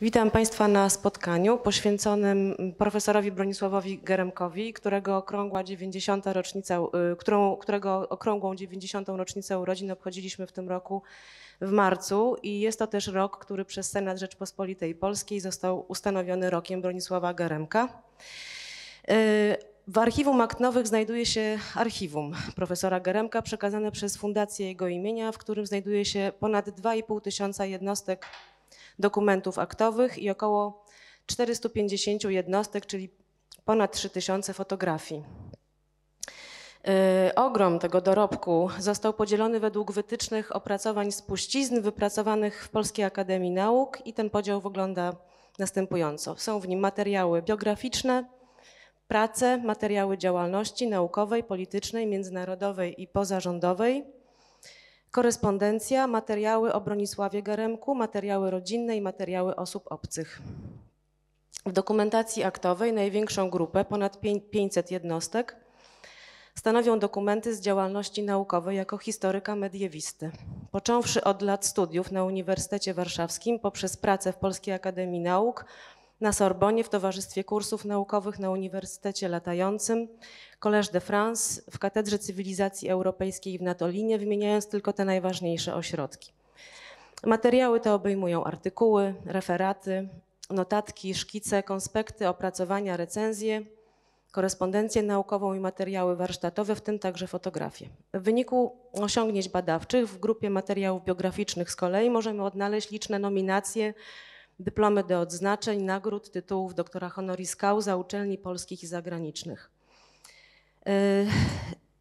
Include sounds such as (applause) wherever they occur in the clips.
Witam Państwa na spotkaniu poświęconym profesorowi Bronisławowi Geremkowi, którego okrągła 90. rocznica, y, którą, którego okrągłą 90. rocznicę urodzin obchodziliśmy w tym roku w marcu i jest to też rok, który przez Senat Rzeczpospolitej Polskiej został ustanowiony rokiem Bronisława Geremka. Y, w archiwum akt nowych znajduje się archiwum profesora Geremka przekazane przez Fundację jego imienia, w którym znajduje się ponad 2,5 tysiąca jednostek dokumentów aktowych i około 450 jednostek, czyli ponad 3000 fotografii. Yy, ogrom tego dorobku został podzielony według wytycznych opracowań spuścizn wypracowanych w Polskiej Akademii Nauk i ten podział wygląda następująco. Są w nim materiały biograficzne, prace, materiały działalności naukowej, politycznej, międzynarodowej i pozarządowej, korespondencja, materiały o Bronisławie Geremku, materiały rodzinne i materiały osób obcych. W dokumentacji aktowej największą grupę, ponad 500 jednostek, stanowią dokumenty z działalności naukowej jako historyka mediewisty. Począwszy od lat studiów na Uniwersytecie Warszawskim, poprzez pracę w Polskiej Akademii Nauk, na Sorbonie w Towarzystwie Kursów Naukowych na Uniwersytecie Latającym, Collège de France, w Katedrze Cywilizacji Europejskiej w Natolinie, wymieniając tylko te najważniejsze ośrodki. Materiały te obejmują artykuły, referaty, notatki, szkice, konspekty, opracowania, recenzje, korespondencję naukową i materiały warsztatowe, w tym także fotografie. W wyniku osiągnięć badawczych w grupie materiałów biograficznych z kolei możemy odnaleźć liczne nominacje dyplomy do odznaczeń, nagród, tytułów doktora honoris causa uczelni polskich i zagranicznych. E,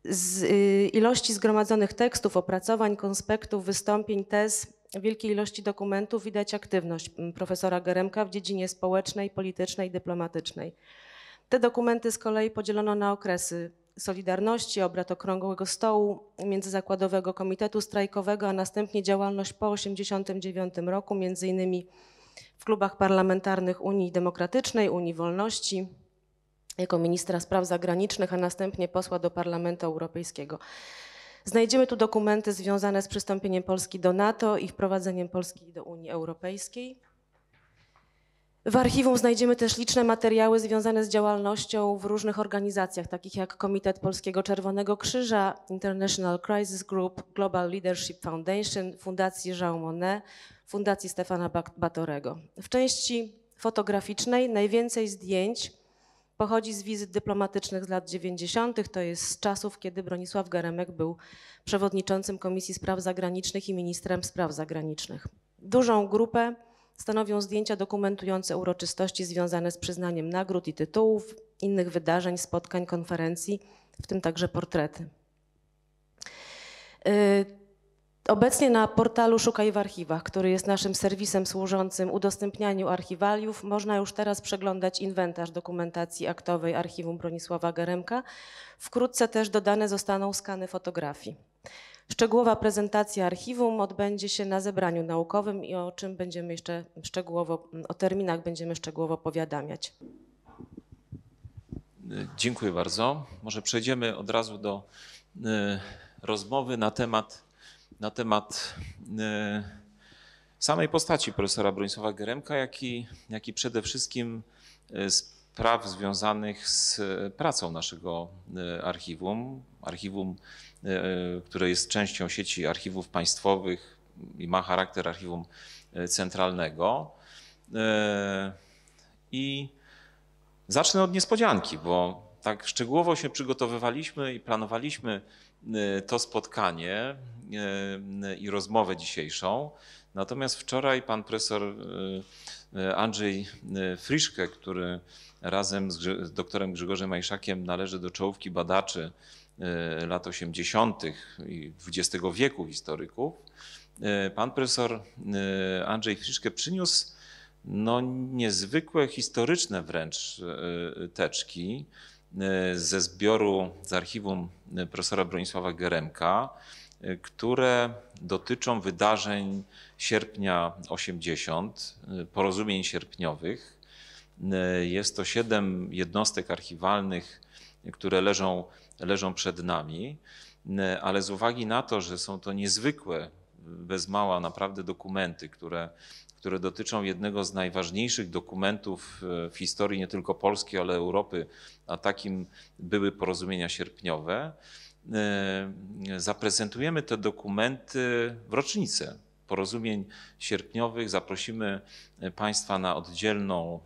z y, ilości zgromadzonych tekstów, opracowań, konspektów, wystąpień, tez, wielkiej ilości dokumentów widać aktywność profesora Geremka w dziedzinie społecznej, politycznej, dyplomatycznej. Te dokumenty z kolei podzielono na okresy Solidarności, obrad Okrągłego Stołu, Międzyzakładowego Komitetu Strajkowego, a następnie działalność po 1989 roku, między innymi klubach parlamentarnych Unii Demokratycznej, Unii Wolności, jako ministra spraw zagranicznych, a następnie posła do Parlamentu Europejskiego. Znajdziemy tu dokumenty związane z przystąpieniem Polski do NATO i wprowadzeniem Polski do Unii Europejskiej. W archiwum znajdziemy też liczne materiały związane z działalnością w różnych organizacjach, takich jak Komitet Polskiego Czerwonego Krzyża, International Crisis Group, Global Leadership Foundation, Fundacji Jean Monnet, Fundacji Stefana Batorego. W części fotograficznej najwięcej zdjęć pochodzi z wizyt dyplomatycznych z lat 90., to jest z czasów, kiedy Bronisław Geremek był przewodniczącym Komisji Spraw Zagranicznych i ministrem spraw zagranicznych. Dużą grupę stanowią zdjęcia dokumentujące uroczystości związane z przyznaniem nagród i tytułów, innych wydarzeń, spotkań, konferencji, w tym także portrety. Y, Obecnie na portalu Szukaj w Archiwach, który jest naszym serwisem służącym udostępnianiu archiwaliów, można już teraz przeglądać inwentarz dokumentacji aktowej Archiwum Bronisława Geremka. Wkrótce też dodane zostaną skany fotografii. Szczegółowa prezentacja archiwum odbędzie się na zebraniu naukowym i o czym będziemy jeszcze szczegółowo, o terminach będziemy szczegółowo powiadamiać. Dziękuję bardzo. Może przejdziemy od razu do y, rozmowy na temat na temat e, samej postaci profesora Bronisława Geremka, jak i, jak i przede wszystkim e, spraw związanych z pracą naszego e, archiwum. Archiwum, które jest częścią sieci archiwów państwowych i ma charakter archiwum centralnego. I zacznę od niespodzianki, bo tak szczegółowo się przygotowywaliśmy i planowaliśmy to spotkanie E, i rozmowę dzisiejszą. Natomiast wczoraj pan profesor e, Andrzej Friszke, który razem z doktorem Grzegorzem Majszakiem należy do czołówki badaczy lat 80. i XX wieku historyków, pan profesor Andrzej Friszke przyniósł no, niezwykłe, historyczne wręcz teczki ze zbioru z archiwum profesora Bronisława Geremka, Y, które dotyczą wydarzeń sierpnia 80, y, porozumień sierpniowych. Jest to siedem jednostek archiwalnych, które leżą, leżą przed nami, ale z uwagi na to, że są to niezwykłe, bez mała naprawdę dokumenty, które, które dotyczą jednego z najważniejszych dokumentów e, w historii nie tylko Polski, ale Europy, a takim były porozumienia sierpniowe. E, zaprezentujemy te dokumenty w rocznicę porozumień sierpniowych. Zaprosimy Państwa na, oddzielną,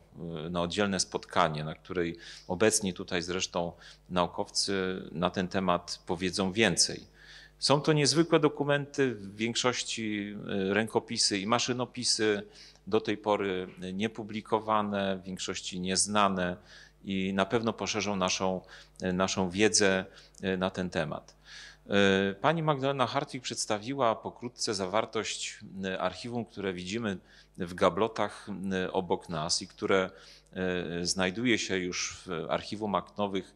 na oddzielne spotkanie, na której obecni tutaj zresztą naukowcy na ten temat powiedzą więcej. Są to niezwykłe dokumenty, w większości rękopisy i maszynopisy, do tej pory niepublikowane, w większości nieznane i na pewno poszerzą naszą, naszą wiedzę na ten temat. Pani Magdalena Hartwig przedstawiła pokrótce zawartość archiwum, które widzimy w gablotach obok nas i które znajduje się już w archiwum aktowych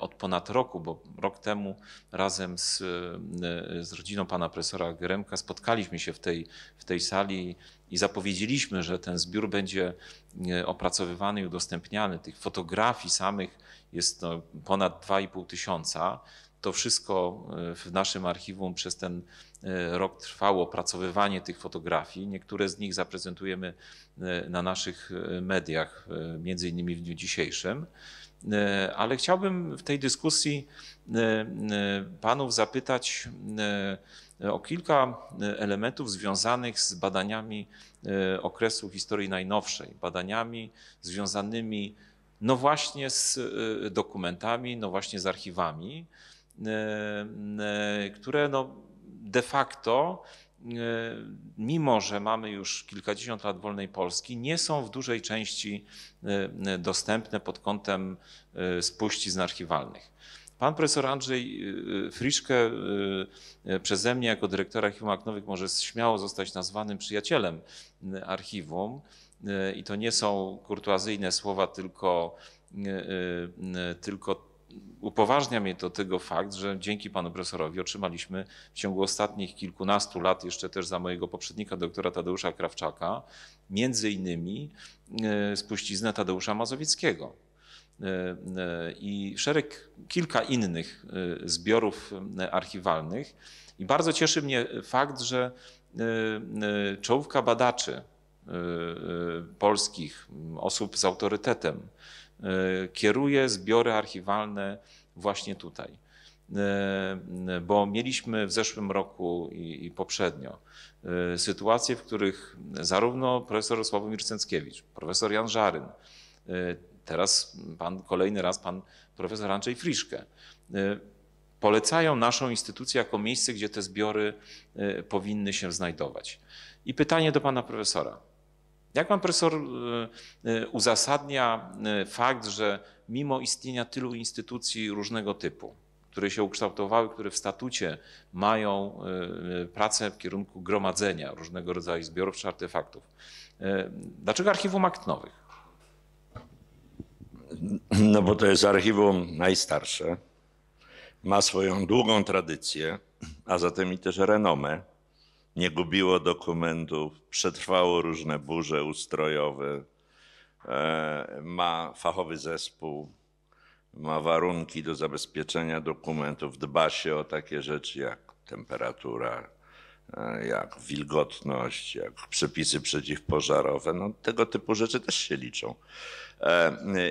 od ponad roku, bo rok temu razem z, z rodziną pana profesora Geremka spotkaliśmy się w tej, w tej sali i zapowiedzieliśmy, że ten zbiór będzie opracowywany i udostępniany. Tych fotografii samych jest to ponad 2,5 tysiąca. To wszystko w naszym archiwum przez ten rok trwało opracowywanie tych fotografii. Niektóre z nich zaprezentujemy na naszych mediach, między innymi w dniu dzisiejszym. Ale chciałbym w tej dyskusji panów zapytać o kilka elementów związanych z badaniami okresu historii najnowszej, badaniami związanymi no właśnie z dokumentami, no właśnie z archiwami, które no de facto, mimo że mamy już kilkadziesiąt lat wolnej Polski, nie są w dużej części dostępne pod kątem spuścizn archiwalnych. Pan profesor Andrzej Friszke przeze mnie jako dyrektora Archiwum Aknowych może śmiało zostać nazwanym przyjacielem archiwum i to nie są kurtuazyjne słowa, tylko, tylko upoważnia mnie do tego fakt, że dzięki panu profesorowi otrzymaliśmy w ciągu ostatnich kilkunastu lat, jeszcze też za mojego poprzednika, doktora Tadeusza Krawczaka, między innymi spuściznę Tadeusza Mazowieckiego i szereg, kilka innych zbiorów archiwalnych. I bardzo cieszy mnie fakt, że czołówka badaczy polskich, osób z autorytetem, kieruje zbiory archiwalne właśnie tutaj. Bo mieliśmy w zeszłym roku i, i poprzednio sytuacje, w których zarówno profesor Sławomir Cęckiewicz, profesor Jan Żaryn, teraz pan, kolejny raz pan profesor Andrzej Friszke, polecają naszą instytucję jako miejsce, gdzie te zbiory powinny się znajdować. I pytanie do pana profesora. Jak pan profesor uzasadnia fakt, że mimo istnienia tylu instytucji różnego typu, które się ukształtowały, które w statucie mają pracę w kierunku gromadzenia różnego rodzaju zbiorów czy artefaktów, dlaczego archiwum akt nowych? No bo to jest archiwum najstarsze, ma swoją długą tradycję, a zatem i też renomę nie gubiło dokumentów, przetrwało różne burze ustrojowe, ma fachowy zespół, ma warunki do zabezpieczenia dokumentów, dba się o takie rzeczy jak temperatura, jak wilgotność, jak przepisy przeciwpożarowe. No, tego typu rzeczy też się liczą.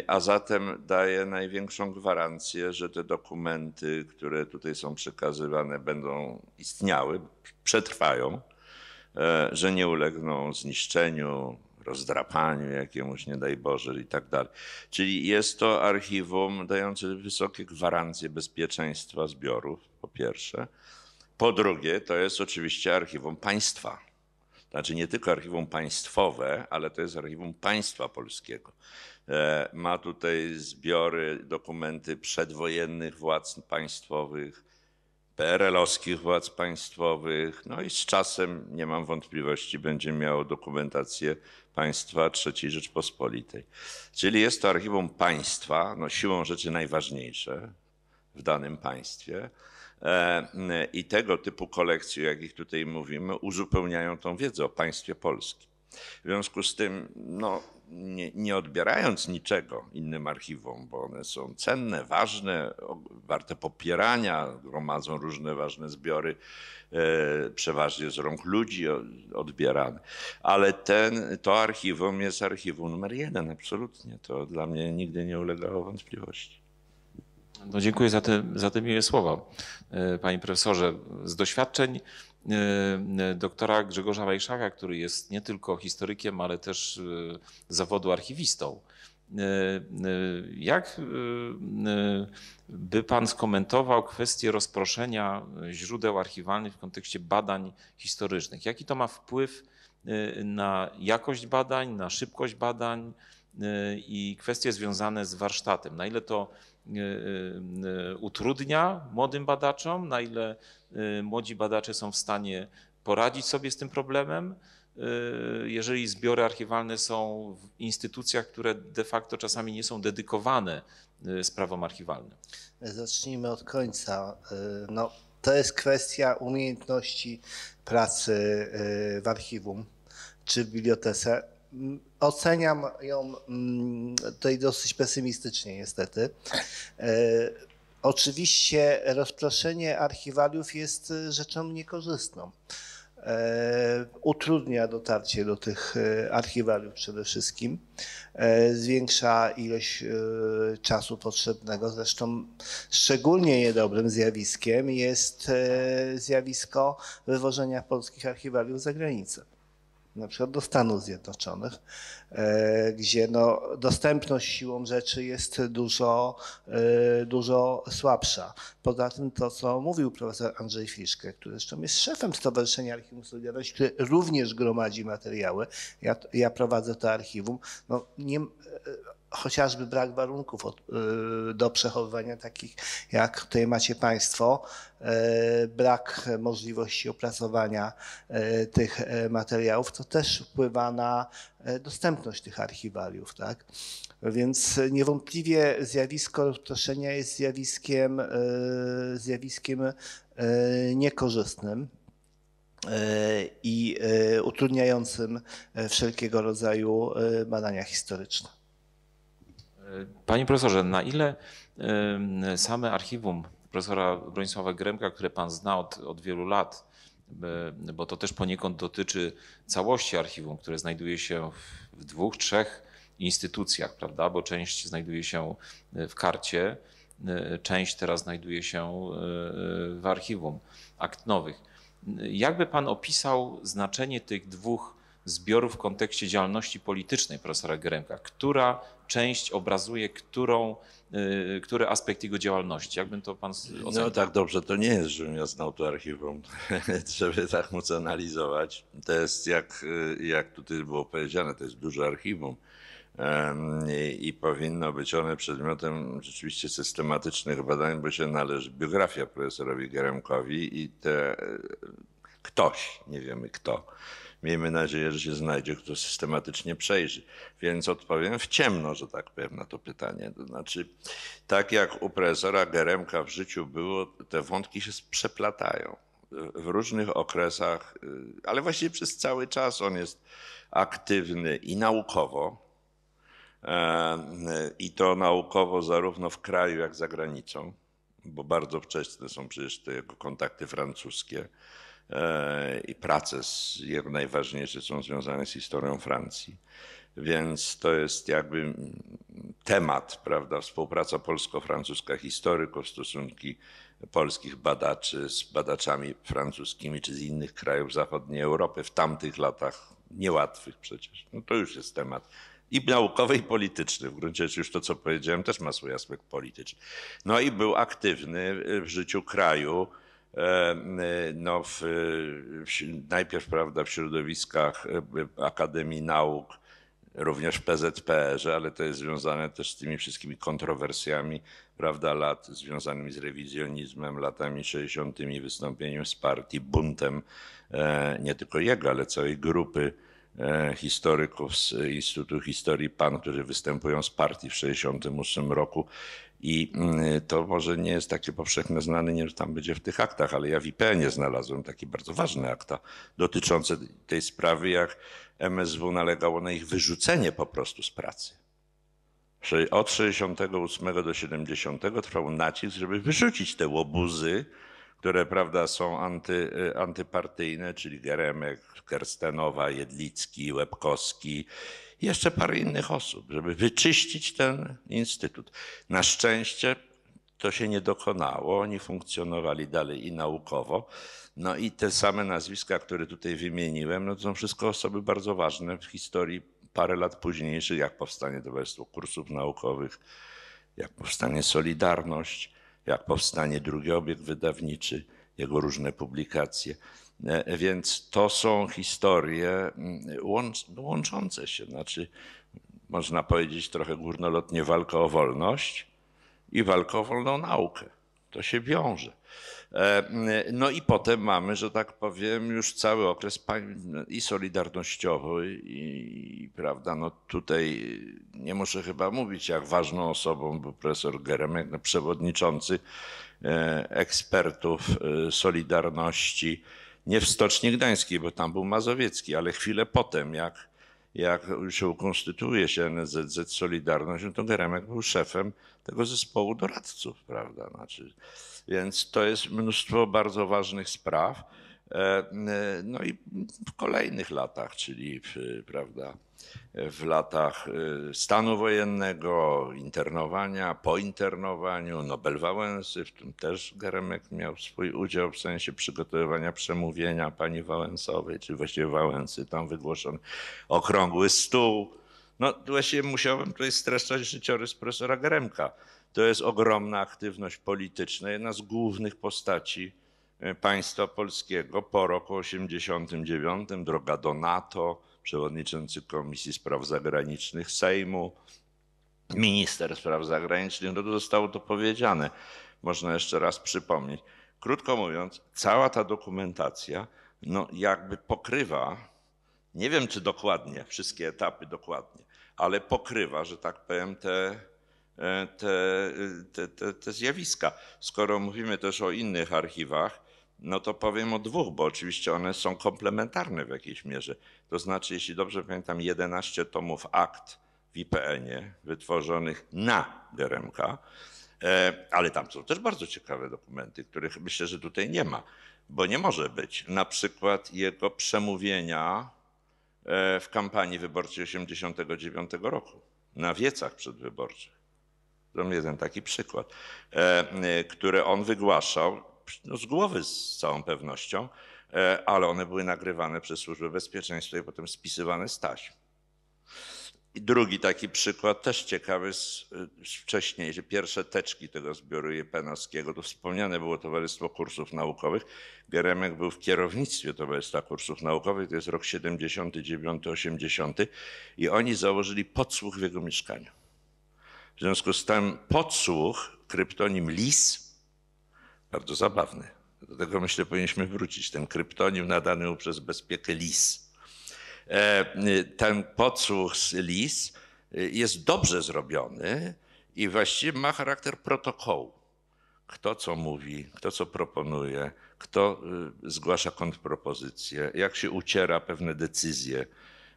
A zatem daje największą gwarancję, że te dokumenty, które tutaj są przekazywane, będą istniały, przetrwają, że nie ulegną zniszczeniu, rozdrapaniu jakiemuś, nie daj Boże, i tak dalej. Czyli jest to archiwum dające wysokie gwarancje bezpieczeństwa zbiorów, po pierwsze. Po drugie, to jest oczywiście archiwum państwa. Znaczy nie tylko archiwum państwowe, ale to jest archiwum państwa polskiego. Ma tutaj zbiory, dokumenty przedwojennych władz państwowych, PRL-owskich władz państwowych, no i z czasem, nie mam wątpliwości, będzie miało dokumentację państwa III Rzeczpospolitej. Czyli jest to archiwum państwa, no siłą rzeczy najważniejsze w danym państwie. I tego typu kolekcje, jakich tutaj mówimy, uzupełniają tą wiedzę o państwie polskim. W związku z tym, no, nie, nie odbierając niczego innym archiwom, bo one są cenne, ważne, warte popierania, gromadzą różne ważne zbiory, e, przeważnie z rąk ludzi odbierane. Ale ten, to archiwum jest archiwum numer jeden, absolutnie. To dla mnie nigdy nie ulegało wątpliwości. No dziękuję za te, za te miłe słowa, e, panie profesorze. Z doświadczeń e, e, doktora Grzegorza Wajszaka, który jest nie tylko historykiem, ale też zawodu archiwistą. Jak by pan skomentował kwestię rozproszenia źródeł archiwalnych w kontekście badań historycznych? Jaki to ma wpływ na jakość badań, na szybkość badań i kwestie związane z warsztatem? Na ile to utrudnia młodym badaczom, na ile e, młodzi badacze są w stanie poradzić sobie z tym problemem, e, jeżeli zbiory archiwalne są w instytucjach, które de facto czasami nie są dedykowane e, sprawom archiwalnym. Zacznijmy od końca. No, to jest kwestia umiejętności pracy w archiwum czy w bibliotece. Oceniam ją mm, tutaj dosyć pesymistycznie, niestety. Y, Oczywiście rozproszenie archiwaliów jest y, rzeczą niekorzystną. E, Utrudnia dotarcie do tych e, archiwaliów przede wszystkim. E, Zwiększa ilość e, czasu potrzebnego. Zresztą szczególnie niedobrym zjawiskiem jest e, zjawisko wywożenia polskich archiwaliów za granicę. Na przykład do Stanów Zjednoczonych, e, gdzie no, dostępność siłą rzeczy jest dużo, e, dużo słabsza. Poza tym to, co mówił profesor Andrzej Fiszke, który zresztą jest szefem Stowarzyszenia Archiwum Solidarności, które również gromadzi materiały. Ja, ja prowadzę to archiwum. No, nie, e, chociażby brak warunków od, e, do przechowywania takich, jak tutaj macie Państwo, e, brak możliwości opracowania e, tych materiałów, to też wpływa na dostępność tych archiwaliów. Tak? Więc niewątpliwie zjawisko rozproszenia jest zjawiskiem, zjawiskiem niekorzystnym i utrudniającym wszelkiego rodzaju badania historyczne. Panie profesorze, na ile same archiwum profesora Bronisława Gremka, które pan zna od, od wielu lat, e, bo to też poniekąd dotyczy całości archiwum, które znajduje się w- dwóch, trzech instytucjach, prawda? Bo część znajduje się w karcie, e, część teraz znajduje się e, w archiwum akt nowych. Jakby pan opisał znaczenie tych dwóch zbiorów w kontekście działalności politycznej profesora Geremka? Która część obrazuje którą, y, który aspekt jego działalności? Jakbym to pan ocenił? No tak dobrze to nie jest, żebym ja znał to archiwum, (laughs) żeby tak móc analizować. To jest jak, y, jak tutaj było powiedziane, to jest duże archiwum i, i powinno być one przedmiotem rzeczywiście systematycznych badań, bo się należy biografia profesorowi Geremkowi i te e, ktoś, nie wiemy kto. Miejmy nadzieję, że się znajdzie, kto systematycznie przejrzy. Więc odpowiem w ciemno, że tak powiem, na to pytanie. To znaczy, tak jak u profesora Geremka w życiu było, te wątki się przeplatają w różnych okresach, y, ale właściwie przez cały czas on jest aktywny i naukowo, e, i to naukowo zarówno w kraju, jak za granicą, bo bardzo wczesne są przecież te jego kontakty francuskie i prace z, najważniejsze są związane z historią Francji. Więc to jest jakby temat, prawda, współpraca polsko-francuska historyków, stosunki polskich badaczy z badaczami francuskimi czy z innych krajów zachodniej Europy w tamtych latach niełatwych przecież. No to już jest temat i naukowy, i polityczny. W gruncie rzeczy już to, co powiedziałem, też ma swój aspekt polityczny. No i był aktywny w życiu kraju, e, no w, najpierw prawda, w środowiskach e, Akademii Nauk, również w PZPR-ze, ale to jest związane też z tymi wszystkimi kontrowersjami, prawda, lat związanymi z rewizjonizmem, latami 60., wystąpieniem z partii, buntem e, nie tylko jego, ale całej grupy e, historyków z Instytutu Historii PAN, którzy występują z partii w 1968 roku. I mm, to może nie jest takie powszechne znane, nie że tam będzie w tych aktach, ale ja w IPN-ie znalazłem takie bardzo ważne akta dotyczące tej sprawy, jak MSW nalegało na ich wyrzucenie po prostu z pracy. Od 68 do 70 trwał nacisk, żeby wyrzucić te łobuzy, które prawda, są anty, y, antypartyjne, czyli Geremek, Kerstenowa, Jedlicki, Łebkowski, i jeszcze parę innych osób, żeby wyczyścić ten instytut. Na szczęście to się nie dokonało, oni funkcjonowali dalej i naukowo. No i te same nazwiska, które tutaj wymieniłem, no to są wszystko osoby bardzo ważne w historii parę lat późniejszych, jak powstanie Towarzystwo Kursów Naukowych, jak powstanie Solidarność, jak powstanie drugi obiekt wydawniczy, jego różne publikacje. E, Więc to są historie mm, łącz, łączące się, znaczy można powiedzieć trochę górnolotnie walka o wolność i walka o wolną naukę. To się wiąże. E, No i potem mamy, że tak powiem, już cały okres i solidarnościowy, i, i prawda, no tutaj nie muszę chyba mówić, jak ważną osobą był profesor Geremek, no przewodniczący e, ekspertów e, Solidarności, nie w Stoczni Gdańskiej, bo tam był Mazowiecki, ale chwilę potem, jak, jak się ukonstytuuje się NZZ Solidarność, no to Geremek był szefem tego zespołu doradców, prawda? Znaczy, więc to jest mnóstwo bardzo ważnych spraw. E, e, No i w kolejnych latach, czyli w, prawda, w latach e, stanu wojennego, internowania, po internowaniu, Nobel Wałęsy, w tym też Geremek miał swój udział w sensie przygotowywania przemówienia pani Wałęsowej, czy właściwie Wałęsy, tam wygłoszony okrągły stół. No właściwie musiałbym tutaj streszczać życiorys profesora Geremka. To jest ogromna aktywność polityczna, jedna z głównych postaci e, państwa polskiego po roku 89, droga do NATO, przewodniczący Komisji Spraw Zagranicznych Sejmu, minister spraw zagranicznych, no to zostało to powiedziane. Można jeszcze raz przypomnieć. Krótko mówiąc, cała ta dokumentacja no jakby pokrywa, nie wiem czy dokładnie, wszystkie etapy dokładnie, ale pokrywa, że tak powiem, te, e, te, te, te, te zjawiska. Skoro mówimy też o innych archiwach, no to powiem o dwóch, bo oczywiście one są komplementarne w jakiejś mierze. To znaczy, jeśli dobrze pamiętam, 11 tomów akt w IPN-ie wytworzonych na Geremka, e, ale tam są też bardzo ciekawe dokumenty, których myślę, że tutaj nie ma, bo nie może być. Na przykład jego przemówienia e, w kampanii wyborczej 89 roku, na wiecach przedwyborczych. To jeden taki przykład, e, które on wygłaszał no z głowy z całą pewnością, e, ale one były nagrywane przez Służbę Bezpieczeństwa i potem spisywane z taśm. I drugi taki przykład, też ciekawy z, z wcześniej, że pierwsze teczki tego zbioru jepenowskiego, to wspomniane było Towarzystwo Kursów Naukowych. Geremek był w kierownictwie Towarzystwa Kursów Naukowych, to jest rok 79-80 i oni założyli podsłuch w jego mieszkaniu. W związku z tym podsłuch, kryptonim LIS, bardzo zabawny. Do tego myślę powinniśmy wrócić. Ten kryptonim nadany mu przez bezpiekę LIS. E, Ten podsłuch z LIS jest dobrze zrobiony i właściwie ma charakter protokołu. Kto co mówi, kto co proponuje, kto y, zgłasza kontrpropozycje, jak się uciera pewne decyzje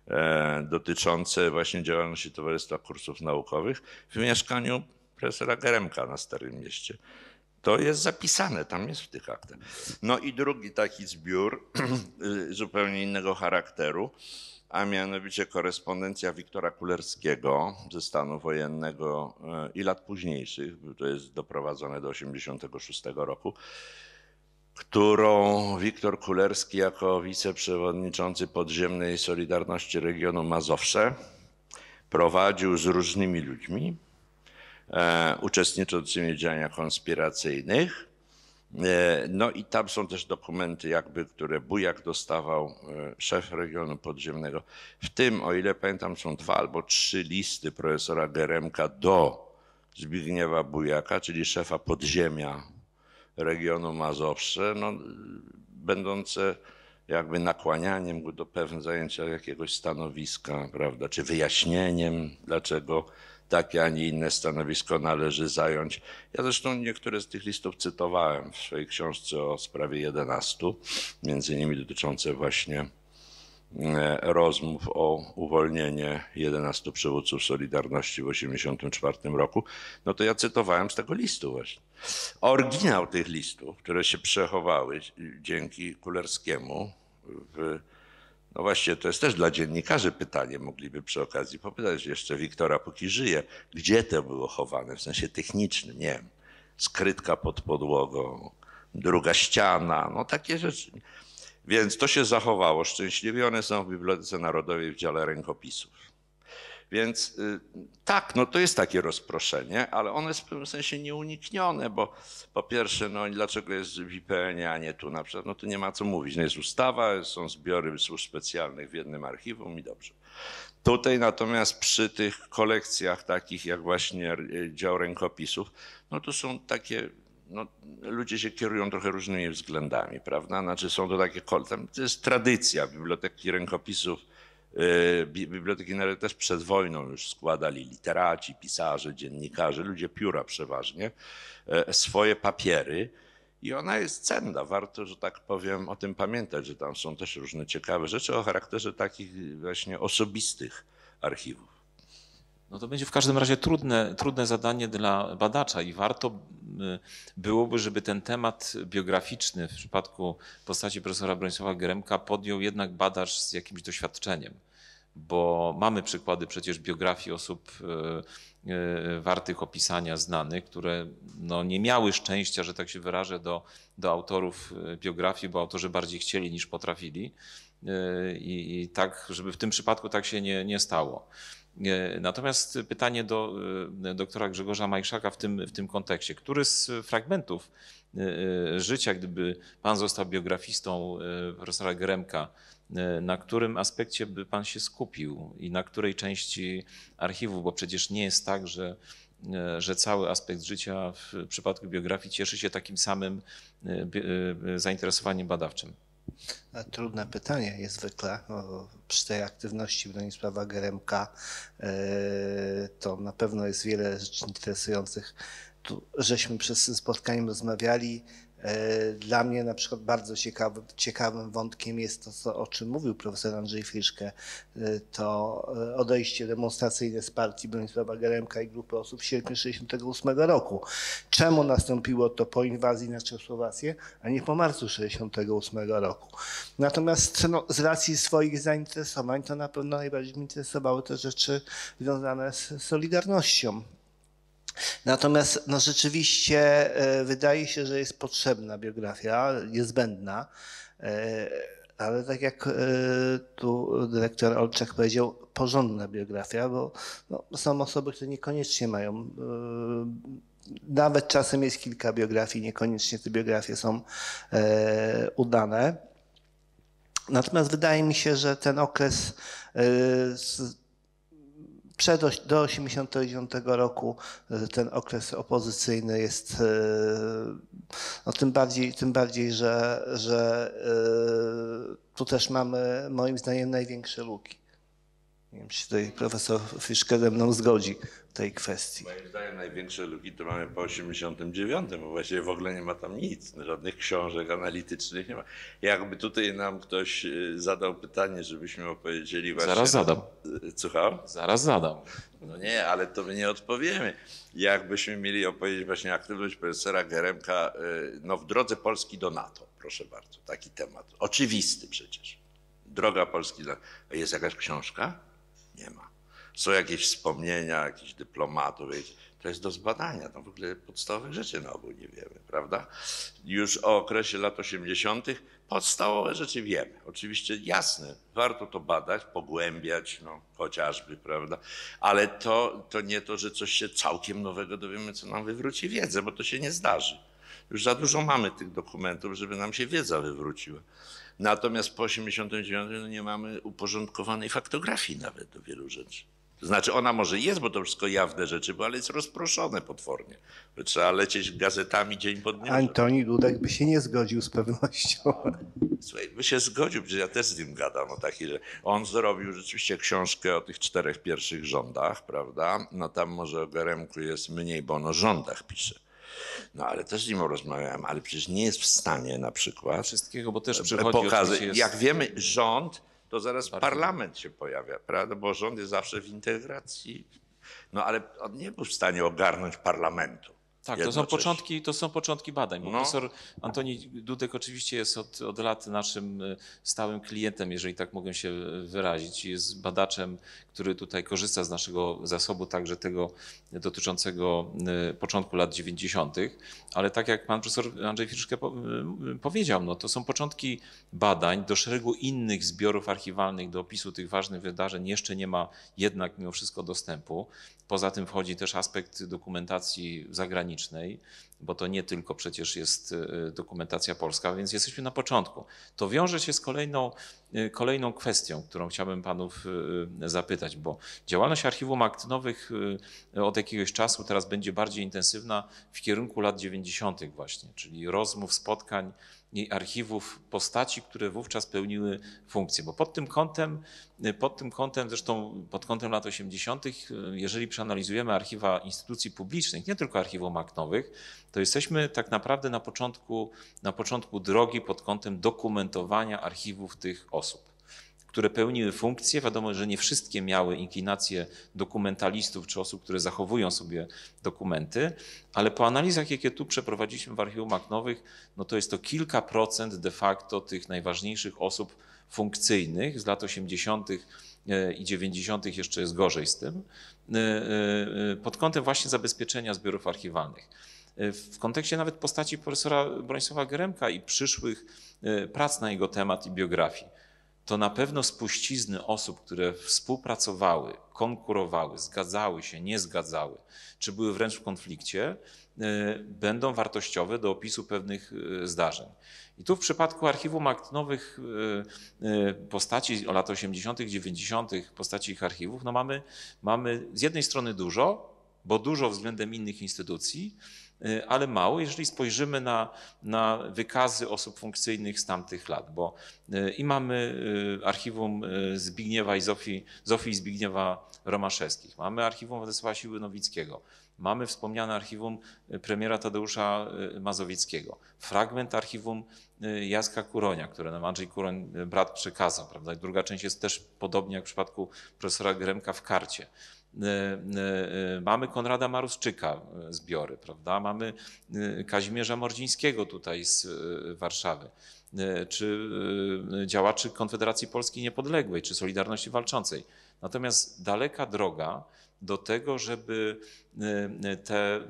e, dotyczące właśnie działalności Towarzystwa Kursów Naukowych w mieszkaniu profesora Geremka na Starym Mieście. To jest zapisane, tam jest w tych aktach. No i drugi taki zbiór (clears throat) y, zupełnie innego charakteru, a mianowicie korespondencja Wiktora Kulerskiego ze stanu wojennego e, i lat późniejszych, to jest doprowadzone do 86 roku, którą Wiktor Kulerski jako wiceprzewodniczący podziemnej Solidarności regionu Mazowsze prowadził z różnymi ludźmi uczestniczącymi w działaniach konspiracyjnych. E, No i tam są też dokumenty, jakby, które Bujak dostawał, e, szef regionu podziemnego. W tym, o ile pamiętam, są dwa albo trzy listy profesora Geremka do Zbigniewa Bujaka, czyli szefa podziemia regionu Mazowsze, no, będące jakby nakłanianiem go do pewnego zajęcia jakiegoś stanowiska, prawda, czy wyjaśnieniem, dlaczego takie, a nie inne stanowisko należy zająć. Ja zresztą niektóre z tych listów cytowałem w swojej książce o sprawie 11, między innymi dotyczące właśnie e, rozmów o uwolnienie 11 przywódców Solidarności w 1984 roku, no to ja cytowałem z tego listu właśnie. Oryginał tych listów, które się przechowały dzięki Kulerskiemu, w, no właśnie to jest też dla dziennikarzy pytanie, mogliby przy okazji popytać jeszcze Wiktora, póki żyje, gdzie to było chowane w sensie technicznym, nie wiem, skrytka pod podłogą, druga ściana, no takie rzeczy. Więc to się zachowało szczęśliwie. One są w Bibliotece Narodowej w dziale rękopisów. Więc y, tak, no to jest takie rozproszenie, ale ono jest w pewnym sensie nieuniknione, bo po pierwsze, no dlaczego jest w a nie tu na przykład, no to nie ma co mówić. No jest ustawa, są zbiory służb specjalnych w jednym archiwum i dobrze. Tutaj natomiast przy tych kolekcjach takich jak właśnie y, dział rękopisów, no to są takie no, ludzie się kierują trochę różnymi względami, prawda? Znaczy są to takie, to jest tradycja biblioteki rękopisów, Biblioteki Narodowej też przed wojną już składali literaci, pisarze, dziennikarze, ludzie pióra przeważnie, yy, swoje papiery i ona jest cenna. Warto, że tak powiem, o tym pamiętać, że tam są też różne ciekawe rzeczy o charakterze takich właśnie osobistych archiwów. No to będzie w każdym razie trudne, trudne zadanie dla badacza i warto y, byłoby, żeby ten temat biograficzny w przypadku postaci profesora Bronisława Geremka podjął jednak badacz z jakimś doświadczeniem, bo mamy przykłady przecież biografii osób y, y, wartych opisania, znanych, które no nie miały szczęścia, że tak się wyrażę, do, do autorów biografii, bo autorzy bardziej chcieli niż potrafili. I, I tak, żeby w tym przypadku tak się nie, nie stało. Natomiast pytanie do e, doktora Grzegorza Majszaka w tym, w tym kontekście. Który z fragmentów e, e, życia, gdyby pan został biografistą profesora Geremka, na którym aspekcie by pan się skupił i na której części archiwów, bo przecież nie jest tak, że, że cały aspekt życia w przypadku biografii cieszy się takim samym zainteresowaniem badawczym. Trudne pytanie niezwykle. No, przy tej aktywności Bronisława Geremka e, to na pewno jest wiele rzeczy interesujących. Tu, żeśmy przez tym spotkaniem rozmawiali E, dla mnie na przykład bardzo ciekawy, ciekawym wątkiem jest to, co, o czym mówił profesor Andrzej Friszke, e, to e, odejście demonstracyjne z partii Bronisława Geremka i grupy osób w sierpniu 1968 roku. Czemu nastąpiło to po inwazji na Czechosłowację, a nie po marcu 1968 roku? Natomiast no, z racji swoich zainteresowań to na pewno najbardziej mnie interesowały te rzeczy związane z Solidarnością. Natomiast no rzeczywiście e, wydaje się, że jest potrzebna biografia, niezbędna, e, ale tak jak e, tu dyrektor Olczak powiedział, porządna biografia, bo no, są osoby, które niekoniecznie mają, nawet czasem jest kilka biografii, niekoniecznie te biografie są udane. Natomiast wydaje mi się, że ten okres przed do 1989 roku e, ten okres opozycyjny jest e, no tym bardziej, tym bardziej że, że e, tu też mamy moim zdaniem największe luki. Nie wiem, czy tutaj profesor Fiszke ze mną zgodzi tej kwestii. Moim zdaniem największe luki to mamy po 89, bo właściwie w ogóle nie ma tam nic, żadnych książek analitycznych nie ma. Jakby tutaj nam ktoś y, zadał pytanie, żebyśmy opowiedzieli właśnie... Zaraz zadam. Słucham? Zaraz zadam. No nie, ale to my nie odpowiemy. Jakbyśmy mieli opowiedzieć właśnie aktywność profesora Geremka y, no, w drodze Polski do NATO, proszę bardzo, taki temat. Oczywisty przecież. Droga Polski do NATO. Jest jakaś książka? Nie ma. Są jakieś wspomnienia, jakichś dyplomatów, to jest do zbadania. To w ogóle podstawowych rzeczy na ogół nie wiemy, prawda? Już o okresie lat 80. podstawowe rzeczy wiemy. Oczywiście jasne, warto to badać, pogłębiać, no, chociażby, prawda? Ale to, to nie to, że coś się całkiem nowego dowiemy, co nam wywróci wiedzę, bo to się nie zdarzy. Już za dużo mamy tych dokumentów, żeby nam się wiedza wywróciła. Natomiast po 89 no nie mamy uporządkowanej faktografii nawet do wielu rzeczy. To znaczy ona może jest, bo to wszystko jawne rzeczy, bo ale jest rozproszone potwornie. Trzeba lecieć gazetami dzień po dniu. Antoni Dudek by się nie zgodził z pewnością. Słuchaj, by się zgodził, przecież ja też z nim gadam o takiej, że on zrobił rzeczywiście książkę o tych czterech pierwszych rządach, prawda? No tam może o Geremku jest mniej, bo on o rządach pisze. No ale też z nim rozmawiałem, ale przecież nie jest w stanie na przykład Wszystkiego, bo też przychodzi pokazać. oczywiście jest- Jak wiemy, rząd, to zaraz Bardzo. parlament się pojawia, prawda? Bo rząd jest zawsze w integracji. No ale on nie był w stanie ogarnąć parlamentu. Tak, to są, początki, to są początki badań. No. Profesor Antoni Dudek oczywiście jest od, od lat naszym y, stałym klientem, jeżeli tak mogę się wyrazić. Jest badaczem, który tutaj korzysta z naszego zasobu, także tego dotyczącego y, początku lat 90., ale tak jak pan profesor Andrzej Fiszkę po, powiedział, no to są początki badań do szeregu innych zbiorów archiwalnych, do opisu tych ważnych wydarzeń jeszcze nie ma jednak mimo wszystko dostępu. Poza tym wchodzi też aspekt dokumentacji zagranicznej, bo to nie tylko przecież jest y, dokumentacja polska, więc jesteśmy na początku. To wiąże się z kolejną, y, kolejną kwestią, którą chciałbym panów y, zapytać, bo działalność archiwum akt nowych y, od jakiegoś czasu teraz będzie bardziej intensywna w kierunku lat 90. właśnie, czyli rozmów, spotkań i archiwów postaci, które wówczas pełniły funkcję. Bo pod tym kątem, pod tym kątem, zresztą pod kątem lat 80., jeżeli przeanalizujemy archiwa instytucji publicznych, nie tylko archiwum akt nowych, to jesteśmy tak naprawdę na początku, na początku drogi pod kątem dokumentowania archiwów tych osób które pełniły funkcje. Wiadomo, że nie wszystkie miały inklinacje dokumentalistów czy osób, które zachowują sobie dokumenty, ale po analizach, jakie tu przeprowadziliśmy w Archiwum Akt Nowych, no to jest to kilka procent de facto tych najważniejszych osób funkcyjnych z lat 80. i 90. jeszcze jest gorzej z tym, e, e, pod kątem właśnie zabezpieczenia zbiorów archiwalnych. E, W kontekście nawet postaci profesora Bronisława Geremka i przyszłych e, prac na jego temat i biografii to na pewno spuścizny osób, które współpracowały, konkurowały, zgadzały się, nie zgadzały, czy były wręcz w konflikcie, e, będą wartościowe do opisu pewnych e, zdarzeń. I tu w przypadku archiwum akt nowych e, postaci lat 80., 90., postaci ich archiwów, no mamy, mamy z jednej strony dużo, bo dużo względem innych instytucji, ale mało, jeżeli spojrzymy na, na wykazy osób funkcyjnych z tamtych lat, bo y, i mamy y, archiwum y, Zbigniewa i Zofii, Zofii Zbigniewa Romaszewskich, mamy archiwum Władysława Siły Nowickiego, mamy wspomniane archiwum y, premiera Tadeusza y, Mazowieckiego, fragment archiwum y, Jacka Kuronia, które nam Andrzej Kuroń, brat, przekazał. Prawda? Druga część jest też podobnie jak w przypadku profesora Gremka w karcie. Mamy Konrada Maruszczyka e, zbiory, prawda? Mamy Kazimierza Mordzińskiego tutaj z Warszawy, czy działaczy Konfederacji Polskiej Niepodległej, czy Solidarności Walczącej. Natomiast daleka droga do tego, żeby e, te e,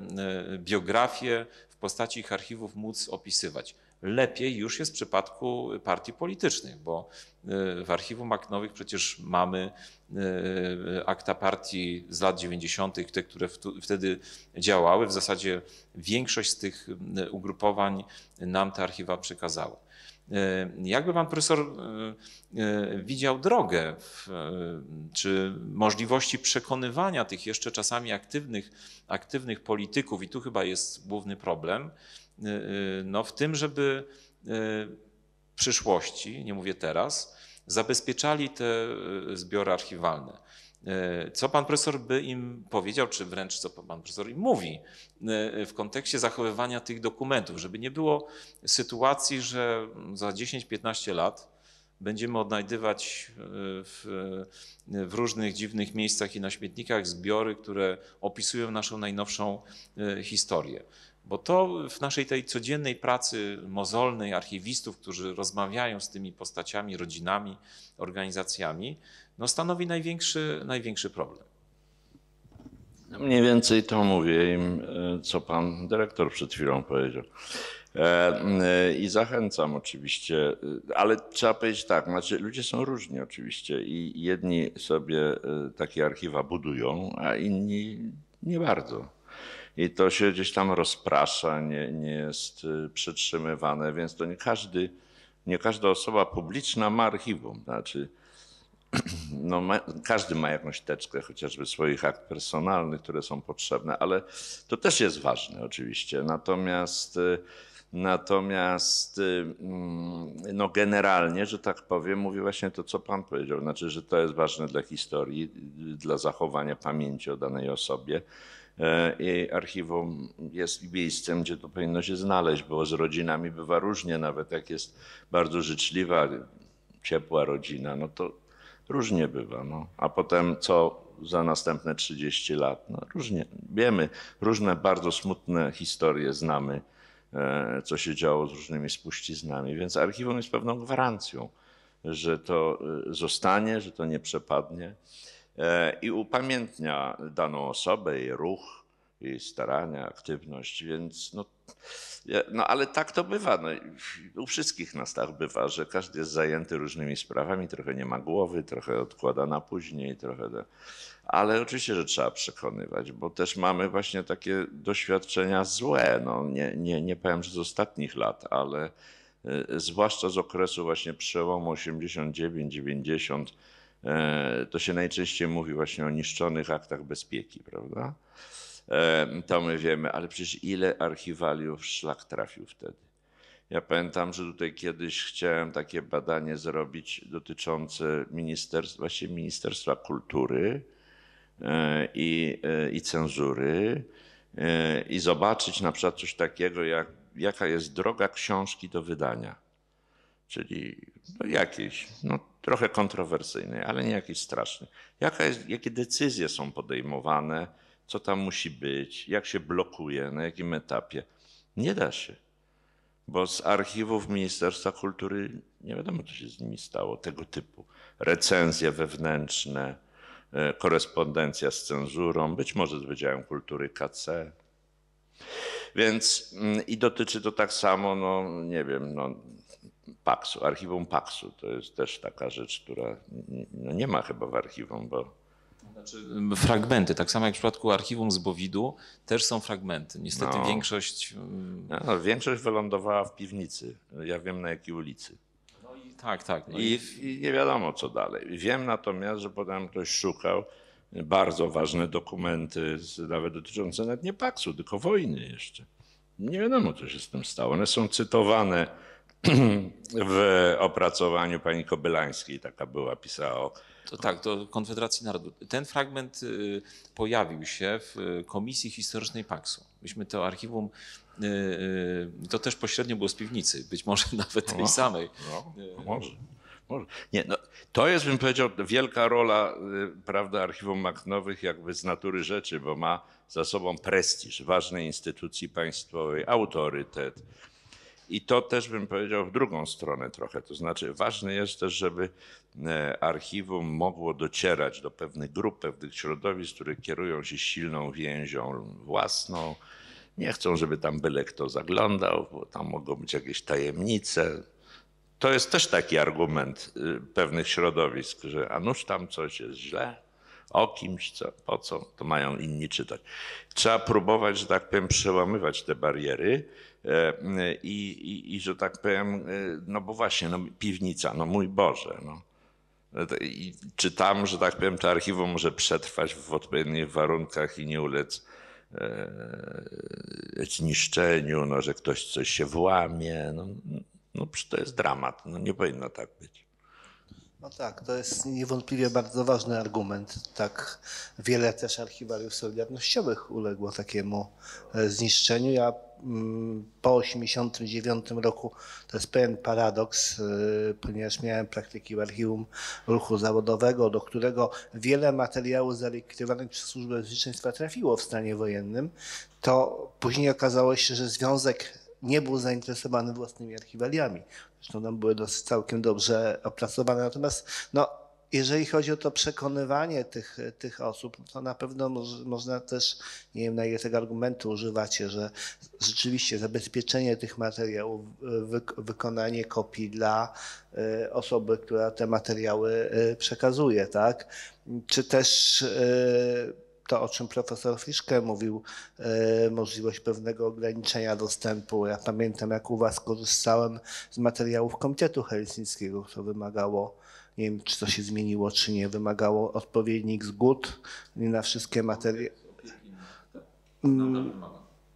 biografie w postaci ich archiwów móc opisywać. Lepiej już jest w przypadku partii politycznych, bo e, w archiwum akt przecież mamy e, akta partii z lat 90., te, które wtedy działały. W zasadzie większość z tych e, ugrupowań nam te archiwa przekazały. E, Jakby pan profesor e, e, widział drogę, czy możliwości przekonywania tych jeszcze czasami aktywnych, aktywnych polityków, i tu chyba jest główny problem, no w tym, żeby w przyszłości, nie mówię teraz, zabezpieczali te zbiory archiwalne. E, Co pan profesor by im powiedział, czy wręcz co pan profesor im mówi e, w kontekście zachowywania tych dokumentów, żeby nie było sytuacji, że za 10-15 lat będziemy odnajdywać e, w, w różnych dziwnych miejscach i na śmietnikach zbiory, które opisują naszą najnowszą historię. Bo to w naszej tej codziennej pracy mozolnej archiwistów, którzy rozmawiają z tymi postaciami, rodzinami, organizacjami, no stanowi największy, największy problem. Mniej więcej to mówię im, e, co pan dyrektor przed chwilą powiedział. E, e, I zachęcam oczywiście, ale trzeba powiedzieć tak, znaczy ludzie są różni oczywiście i jedni sobie takie archiwa budują, a inni nie bardzo. I to się gdzieś tam rozprasza, nie, nie jest e, przytrzymywane, więc to nie każdy, nie każda osoba publiczna ma archiwum. Znaczy, (clears throat) no, ma, każdy ma jakąś teczkę, chociażby swoich akt personalnych, które są potrzebne, ale to też jest ważne oczywiście. Natomiast, y, natomiast y, mm, no, generalnie, że tak powiem, mówię właśnie to, co pan powiedział, znaczy, że to jest ważne dla historii, y, dla zachowania pamięci o danej osobie. E, I archiwum jest miejscem, gdzie to powinno się znaleźć, bo z rodzinami bywa różnie, nawet jak jest bardzo życzliwa, ciepła rodzina, no to różnie bywa. No. A potem co za następne 30 lat? No, różnie. Wiemy, różne bardzo smutne historie znamy, e, co się działo z różnymi spuściznami, więc archiwum jest pewną gwarancją, że to e, zostanie, że to nie przepadnie e, i upamiętnia daną osobę, jej ruch, jej starania, aktywność, więc no, no ale tak to bywa. No, u wszystkich nas tak bywa, że każdy jest zajęty różnymi sprawami, trochę nie ma głowy, trochę odkłada na później, trochę. Ale oczywiście, że trzeba przekonywać, bo też mamy właśnie takie doświadczenia złe. No, nie, nie, nie powiem, że z ostatnich lat, ale y, zwłaszcza z okresu właśnie przełomu 89-90, e, to się najczęściej mówi właśnie o niszczonych aktach bezpieki, prawda? E, To my wiemy, ale przecież ile archiwaliów szlak trafił wtedy. Ja pamiętam, że tutaj kiedyś chciałem takie badanie zrobić dotyczące ministerstwa, właściwie Ministerstwa Kultury e, i, e, i cenzury e, i zobaczyć na przykład coś takiego, jak, jaka jest droga książki do wydania. Czyli no jakiejś, no trochę kontrowersyjnej, ale nie jakiejś strasznej. Jaka jest, jakie decyzje są podejmowane, co tam musi być, jak się blokuje, na jakim etapie. Nie da się, bo z archiwów Ministerstwa Kultury nie wiadomo, co się z nimi stało, tego typu. Recenzje wewnętrzne, e, korespondencja z cenzurą, być może z Wydziałem Kultury KC. Więc mm, i dotyczy to tak samo, no nie wiem, no, Paksu, archiwum Paksu. To jest też taka rzecz, która no, nie ma chyba w archiwum, bo Znaczy, fragmenty, tak samo jak w przypadku archiwum z Bowidu, też są fragmenty. Niestety No. większość. m, no, większość wylądowała w piwnicy. Ja wiem na jakiej ulicy. No i tak, tak. No I, i, nie wiadomo co dalej. Wiem natomiast, że potem ktoś szukał bardzo ważne dokumenty, nawet dotyczące nawet nie Paksu, tylko wojny jeszcze. Nie wiadomo, co się z tym stało. One są cytowane w opracowaniu pani Kobylańskiej, taka była, pisała o to tak, do Konfederacji Narodów. Ten fragment y, pojawił się w y, Komisji Historycznej Paksu. Myśmy to archiwum, y, to też pośrednio było z piwnicy, być może (laughs) nawet tej O. samej. No, może. może. Nie, no, to jest, bym powiedział, wielka rola prawda, archiwum Maknowych jakby z natury rzeczy, bo ma za sobą prestiż ważnej instytucji państwowej, autorytet. I to też bym powiedział w drugą stronę trochę. To znaczy, ważne jest też, żeby e, archiwum mogło docierać do pewnych grup, pewnych środowisk, które kierują się silną więzią własną. Nie chcą, żeby tam byle kto zaglądał, bo tam mogą być jakieś tajemnice. To jest też taki argument y, pewnych środowisk, że a nuż tam coś jest źle, o kimś, co, po co, to mają inni czytać. Trzeba próbować, że tak powiem, przełamywać te bariery i, i, i że tak powiem, e, no bo właśnie, no, piwnica, no mój Boże, no. I czy tam, że tak powiem, to archiwum może przetrwać w odpowiednich warunkach i nie ulec e, zniszczeniu, no, że ktoś coś się włamie. No, no to jest dramat. No, nie powinno tak być. No tak, to jest niewątpliwie bardzo ważny argument. Tak wiele też archiwariów solidarnościowych uległo takiemu e, zniszczeniu. Ja po 1989 roku to jest pewien paradoks, e, ponieważ miałem praktyki w archiwum ruchu zawodowego, do którego wiele materiałów zarekwirowanych przez Służbę Bezpieczeństwa trafiło w stanie wojennym, to później okazało się, że związek nie był zainteresowany własnymi archiwaliami. Zresztą tam były dosyć całkiem dobrze opracowane. Natomiast no, jeżeli chodzi o to przekonywanie tych, tych osób, no to na pewno moż, można też, nie wiem na ile tego argumentu używacie, że rzeczywiście zabezpieczenie tych materiałów, wy, wykonanie kopii dla y, osoby, która te materiały y, przekazuje, tak? Czy też y, to, o czym profesor Fiszke mówił, e, możliwość pewnego ograniczenia dostępu. Ja pamiętam, jak u Was korzystałem z materiałów Komitetu Helsińskiego, co wymagało Nie wiem, czy to się zmieniło, czy nie. Wymagało odpowiednich zgód nie na wszystkie materiały.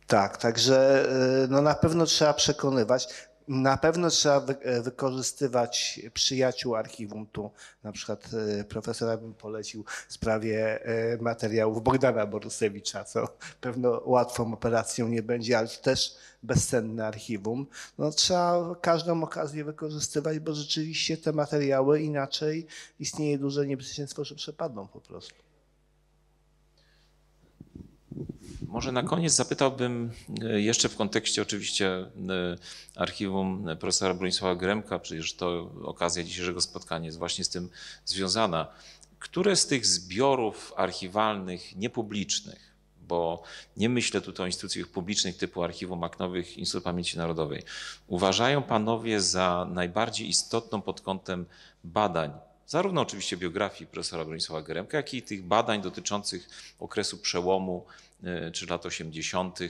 Tak, także y, no na pewno trzeba przekonywać. Na pewno trzeba wy, e, wykorzystywać przyjaciół archiwum. Tu na przykład y, profesora bym polecił w sprawie y, materiałów Bogdana Borusewicza, co pewno łatwą operacją nie będzie, ale też bezcenne archiwum. No, trzeba każdą okazję wykorzystywać, bo rzeczywiście te materiały inaczej istnieje duże niebezpieczeństwo, że przepadną po prostu. Może na koniec zapytałbym e, jeszcze w kontekście oczywiście e, archiwum profesora Bronisława Gremka, przecież to okazja dzisiejszego spotkania jest właśnie z tym związana. Które z tych zbiorów archiwalnych niepublicznych, bo nie myślę tutaj o instytucjach publicznych typu Archiwum Aknowych, Instytut Pamięci Narodowej, uważają panowie za najbardziej istotną pod kątem badań zarówno oczywiście biografii profesora Bronisława Geremka, jak i tych badań dotyczących okresu przełomu czy lat 80. e,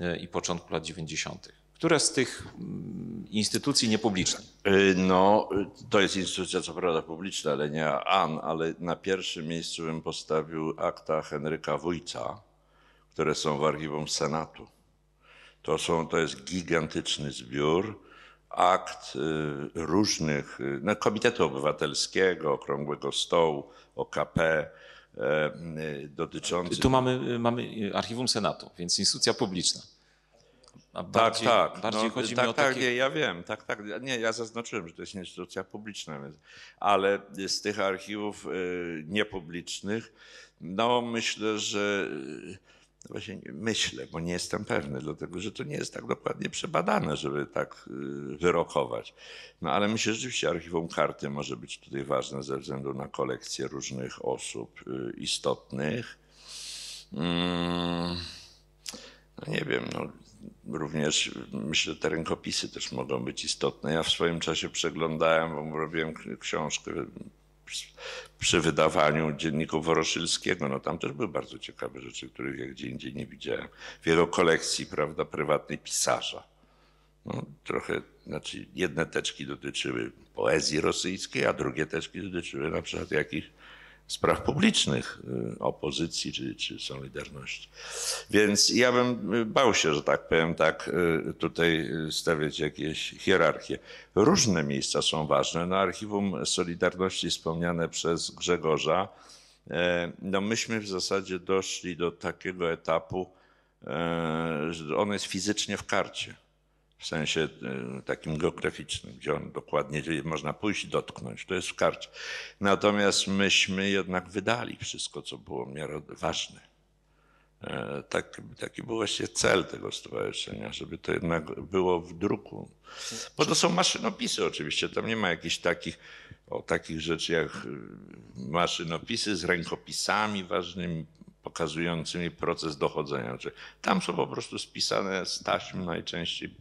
e, i początku lat 90. Które z tych mm, instytucji niepublicznych? No, to jest instytucja co prawda publiczna, ale nie AN, ale na pierwszym miejscu bym postawił akta Henryka Wójca, które są w archiwum Senatu. To, są, to jest gigantyczny zbiór akt różnych, no, Komitetu Obywatelskiego, Okrągłego Stołu, OKP, e, y, dotyczących... Tu mamy, mamy archiwum Senatu, więc instytucja publiczna. A Tak, bardziej, tak. Bardziej no, chodzi tak, mi o tak, takie... nie, ja wiem, tak, tak. Nie, ja zaznaczyłem, że to jest instytucja publiczna, więc, ale z tych archiwów y, niepublicznych, no myślę, że właśnie nie, myślę, bo nie jestem pewny, dlatego że to nie jest tak dokładnie przebadane, żeby tak y, wyrokować. No ale myślę, że rzeczywiście archiwum karty może być tutaj ważne ze względu na kolekcję różnych osób y, istotnych. Mm. No nie wiem, no, również myślę, że te rękopisy też mogą być istotne. Ja w swoim czasie przeglądałem, bo robiłem książkę przy- wydawaniu dzienników Woroszylskiego. No tam też były bardzo ciekawe rzeczy, których ja gdzie indziej nie widziałem. W jego kolekcji, prawda, prywatnej pisarza. No, trochę, znaczy jedne teczki dotyczyły poezji rosyjskiej, a drugie teczki dotyczyły na przykład jakichś spraw publicznych, y, opozycji czy, czy Solidarności. Więc ja bym y, bał się, że tak powiem, tak y, tutaj stawiać jakieś hierarchie. Różne miejsca są ważne. No, Archiwum Solidarności wspomniane przez Grzegorza, e, no myśmy w zasadzie doszli do takiego etapu, e, że ono jest fizycznie w karcie. W sensie e, takim geograficznym, gdzie on dokładnie gdzie można pójść i dotknąć. To jest w karcie. Natomiast myśmy jednak wydali wszystko, co było ważne. E, Tak, taki był właśnie cel tego stowarzyszenia, żeby to jednak było w druku. Bo to są maszynopisy oczywiście, tam nie ma jakichś takich, o, takich rzeczy jak y, maszynopisy z rękopisami ważnymi, pokazującymi proces dochodzenia. Tam są po prostu spisane z taśm najczęściej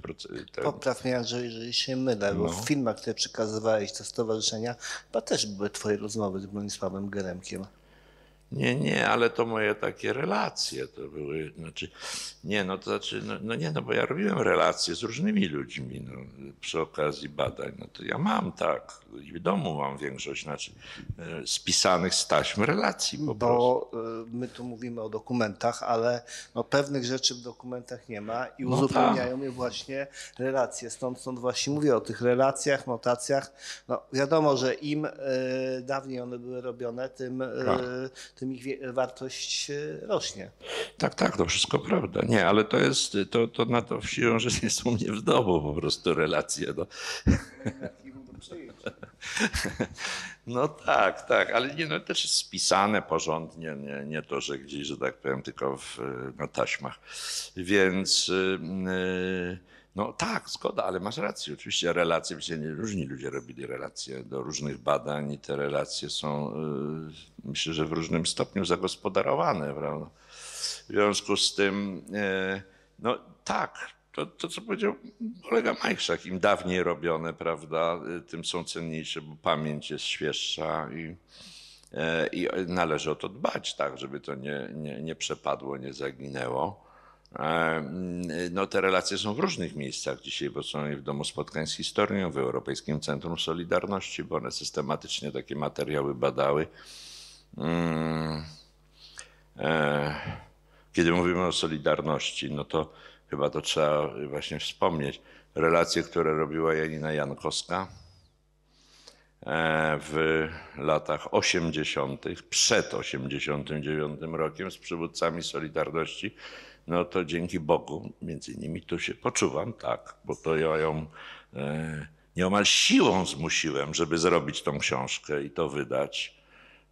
te, Popraw mnie, Andrzej, jeżeli się mylę, bo No. w filmach, które przekazywałeś do stowarzyszenia, chyba też były twoje rozmowy z Bronisławem Geremkiem. Nie, nie, ale to moje takie relacje to były, znaczy, nie, no to znaczy, no, no nie, no bo ja robiłem relacje z różnymi ludźmi, no, przy okazji badań, no to ja mam tak, i w domu mam większość, znaczy, e, spisanych z taśm relacji po prostu. Bo y, my tu mówimy o dokumentach, ale no, pewnych rzeczy w dokumentach nie ma i No uzupełniają je właśnie relacje. Stąd, stąd właśnie mówię o tych relacjach, notacjach. No, wiadomo, że im y, dawniej one były robione, tym, y, Tak. Tym ich wartość y, rośnie. Tak, tak, to wszystko prawda. Nie, ale to jest, to, to na to siłą rzeczy jest u mnie w domu po prostu relacje. No. (laughs) No tak, tak, ale nie, no też jest spisane porządnie, nie, nie to, że gdzieś, że tak powiem, tylko w, na taśmach. Więc yy, no tak, zgoda, ale masz rację. Oczywiście relacje, nie, różni ludzie robili relacje do różnych badań i te relacje są, yy, myślę, że w różnym stopniu zagospodarowane, prawda? W związku z tym, e, no tak, to, to co powiedział kolega Majchrzak, im dawniej robione, prawda, e, tym są cenniejsze, bo pamięć jest świeższa i, i należy o to dbać, tak, żeby to nie, nie, nie przepadło, nie zaginęło. E, No, te relacje są w różnych miejscach dzisiaj, bo są i w Domu Spotkań z Historią, w Europejskim Centrum Solidarności, bo one systematycznie takie materiały badały. Mm, e, Kiedy mówimy o Solidarności, no to chyba to trzeba właśnie wspomnieć. Relacje, które robiła Janina Jankowska e, w latach 80., przed 89 rokiem z przywódcami Solidarności, no to dzięki Bogu, między innymi tu się poczuwam, tak, bo to ja ją e, nieomal siłą zmusiłem, żeby zrobić tą książkę i to wydać,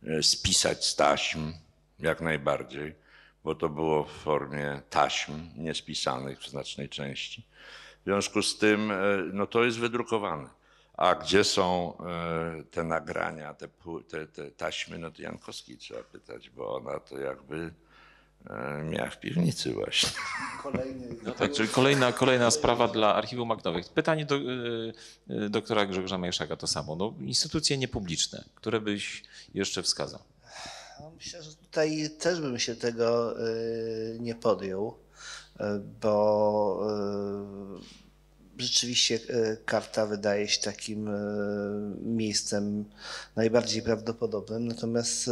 e, spisać z taśm, jak najbardziej, bo to było w formie taśm niespisanych w znacznej części. W związku z tym, e, no to jest wydrukowane. A gdzie są e, te nagrania, te, te, te taśmy, no to Jankowski trzeba pytać, bo ona to jakby miała w piwnicy właśnie. Kolejny No tak, czyli kolejna, kolejna sprawa dla archiwum aktowych. Pytanie do y, y, doktora Grzegorza Majeszaka to samo. No, instytucje niepubliczne, które byś jeszcze wskazał? No, Myślę, że tutaj też bym się tego y, nie podjął, bo y, rzeczywiście y, karta wydaje się takim y, miejscem najbardziej prawdopodobnym, natomiast y,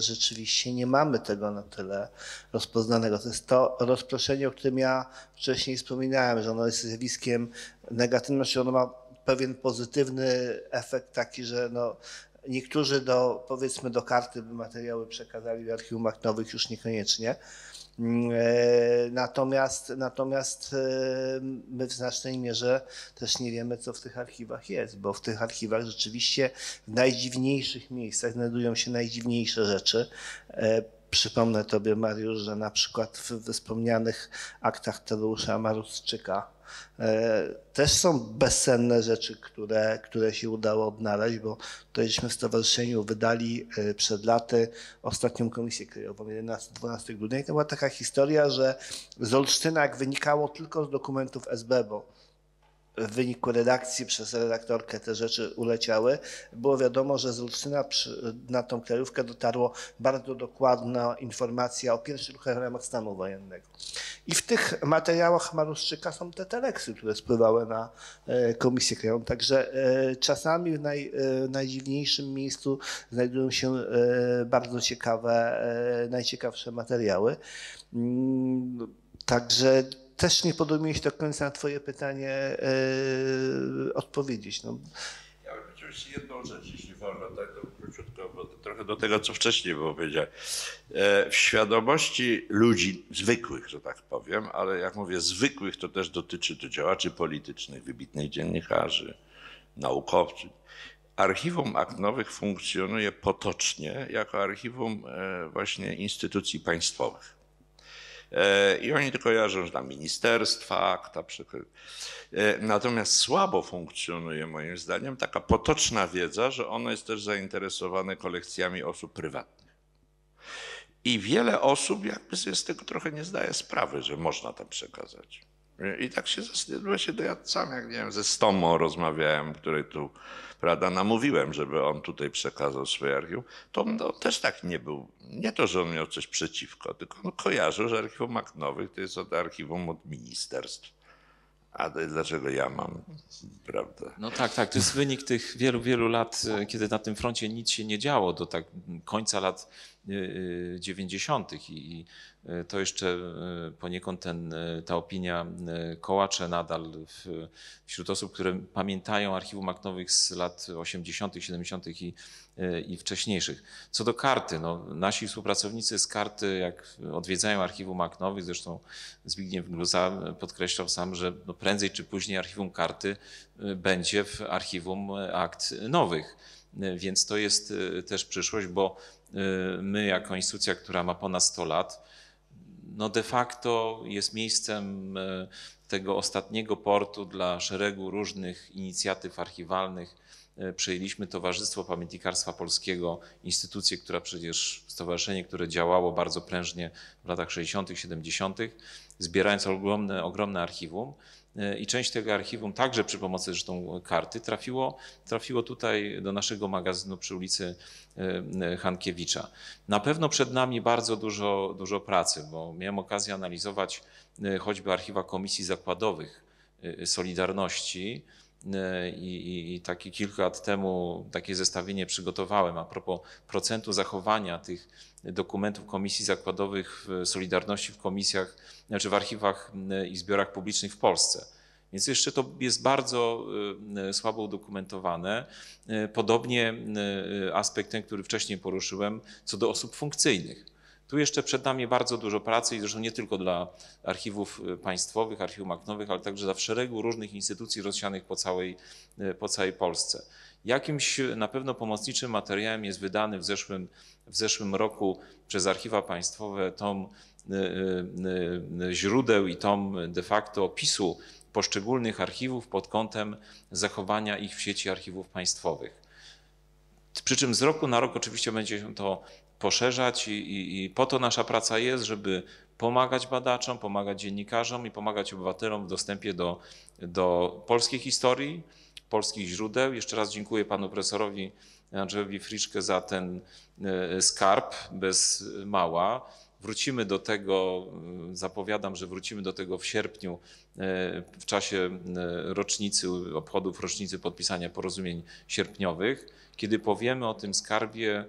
rzeczywiście nie mamy tego na tyle rozpoznanego. To jest to rozproszenie, o którym ja wcześniej wspominałem, że ono jest zjawiskiem negatywnym, że ono ma pewien pozytywny efekt taki, że no, Niektórzy do, powiedzmy, do karty by materiały przekazali do archiwum aktowych, już niekoniecznie. Mm, e, Natomiast, natomiast e, my w znacznej mierze też nie wiemy, co w tych archiwach jest, bo w tych archiwach rzeczywiście w najdziwniejszych miejscach znajdują się najdziwniejsze rzeczy. Przypomnę Tobie, Mariusz, że na przykład w wspomnianych aktach Tadeusza Marusczyka e, też są bezcenne rzeczy, które, które się udało odnaleźć, bo tośmy w stowarzyszeniu wydali e, przed laty ostatnią komisję krajową 11-12 grudnia. I to była taka historia, że z Olsztyna, jak wynikało tylko z dokumentów SB, bo w wyniku redakcji przez redaktorkę te rzeczy uleciały. Było wiadomo, że z przy, na tą krajówkę dotarło bardzo dokładna informacja o pierwszych ruchach w ramach stanu wojennego. I w tych materiałach Maruszczyka są te teleksy, które spływały na e, Komisję Krajową. Także e, czasami w naj, e, najdziwniejszym miejscu znajdują się bardzo ciekawe, najciekawsze materiały. Mm, Także też nie podejmuję się do końca na Twoje pytanie e, odpowiedzieć. No, Ja bym chciał jeszcze jedną rzecz, jeśli wolno, tak króciutko, bo trochę do tego, co wcześniej było powiedziane. E, W świadomości ludzi zwykłych, że tak powiem, ale jak mówię zwykłych, to też dotyczy to działaczy politycznych, wybitnych dziennikarzy, naukowców. Archiwum Akt Nowych funkcjonuje potocznie jako archiwum e, właśnie instytucji państwowych. E, I oni to kojarzą, że tam ministerstwa, akta. przykład. E, Natomiast słabo funkcjonuje moim zdaniem taka potoczna wiedza, że ono jest też zainteresowane kolekcjami osób prywatnych. I wiele osób jakby sobie z tego trochę nie zdaje sprawy, że można tam przekazać. I tak się zastanawiam, się, to ja sam jak nie wiem, ze Stomą rozmawiałem, której tu, prawda, namówiłem, żeby on tutaj przekazał swoje archiwum, to on no, też tak nie był, nie to, że on miał coś przeciwko, tylko on kojarzył, że archiwum akt nowych to jest od archiwum od ministerstw. A dlaczego ja mam, prawda? No tak, tak. To jest wynik tych wielu, wielu lat, e, kiedy na tym froncie nic się nie działo, do tak końca lat e, e, 90. I, e, to jeszcze e, poniekąd ten, e, ta opinia e, kołacze nadal w, wśród osób, które pamiętają archiwum aktowych z lat 80., 70. i, e, i wcześniejszych. Co do karty, no, nasi współpracownicy z karty, jak odwiedzają archiwum aktowych, zresztą Zbigniew Gruza podkreślał sam, że no prędzej czy później archiwum karty będzie w archiwum akt nowych. Więc to jest też przyszłość, bo my jako instytucja, która ma ponad 100 lat, no de facto jest miejscem y, tego ostatniego portu dla szeregu różnych inicjatyw archiwalnych. Y, Przejęliśmy Towarzystwo Pamiętnikarstwa Polskiego, instytucję, która przecież, stowarzyszenie, które działało bardzo prężnie w latach 60., 70. W zbierając ogromne, ogromne archiwum. E, I część tego archiwum, także przy pomocy zresztą karty, trafiło, trafiło tutaj do naszego magazynu przy ulicy e, Hankiewicza. Na pewno przed nami bardzo dużo, dużo pracy, bo miałem okazję analizować e, choćby archiwa komisji zakładowych e, Solidarności. E, I, i, I takie kilka lat temu takie zestawienie przygotowałem a propos procentu zachowania tych dokumentów komisji zakładowych w Solidarności w komisjach, znaczy w archiwach e, i zbiorach publicznych w Polsce. Więc jeszcze to jest bardzo e, słabo udokumentowane. Podobnie aspekt ten, który wcześniej poruszyłem, co do osób funkcyjnych. Tu jeszcze przed nami bardzo dużo pracy i zresztą nie tylko dla archiwów e, państwowych, archiwum aknowych, ale także dla szeregu różnych instytucji rozsianych po całej, e, po całej Polsce. Jakimś e, na pewno pomocniczym materiałem jest wydany w zeszłym, w zeszłym roku przez archiwa państwowe tom źródeł i tom de facto opisu poszczególnych archiwów pod kątem zachowania ich w sieci archiwów państwowych. Przy czym z roku na rok oczywiście będzie się to poszerzać i, i, i po to nasza praca jest, żeby pomagać badaczom, pomagać dziennikarzom i pomagać obywatelom w dostępie do, do polskiej historii, polskich źródeł. Jeszcze raz dziękuję panu profesorowi Andrzejowi Friczkę za ten e, skarb bez mała. Wrócimy do tego, e, zapowiadam, że wrócimy do tego w sierpniu e, w czasie rocznicy, obchodów rocznicy podpisania porozumień sierpniowych, kiedy powiemy o tym skarbie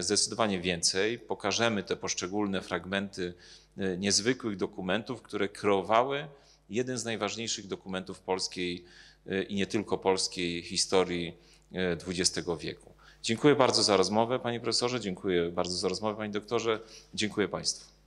zdecydowanie więcej, pokażemy te poszczególne fragmenty e, niezwykłych dokumentów, które kreowały jeden z najważniejszych dokumentów polskiej e, i nie tylko polskiej historii e, XX wieku. Dziękuję bardzo za rozmowę, panie profesorze, dziękuję bardzo za rozmowę, panie doktorze, dziękuję państwu.